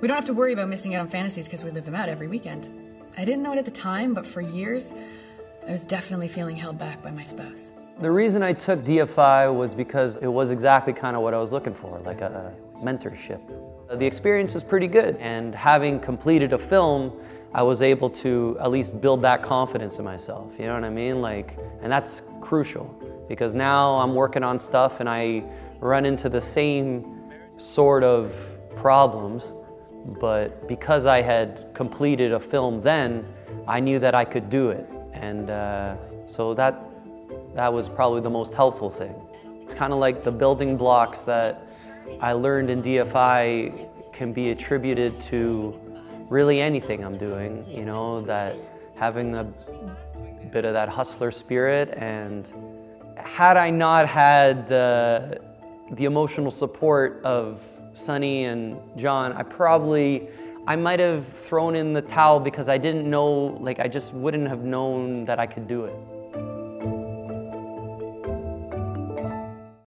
We don't have to worry about missing out on fantasies because we live them out every weekend. I didn't know it at the time, but for years, I was definitely feeling held back by my spouse. The reason I took DFI was because it was exactly kind of what I was looking for, like a, a mentorship. The experience was pretty good, and having completed a film, I was able to at least build that confidence in myself. You know what I mean? Like, and that's crucial because now I'm working on stuff and I run into the same sort of problems, but because I had completed a film then, I knew that I could do it. And uh, so that, that was probably the most helpful thing. It's kind of like the building blocks that I learned in DFI can be attributed to really anything I'm doing, you know, that having a bit of that hustler spirit and had I not had uh, the emotional support of Sonny and John, I probably, I might have thrown in the towel because I didn't know, like I just wouldn't have known that I could do it.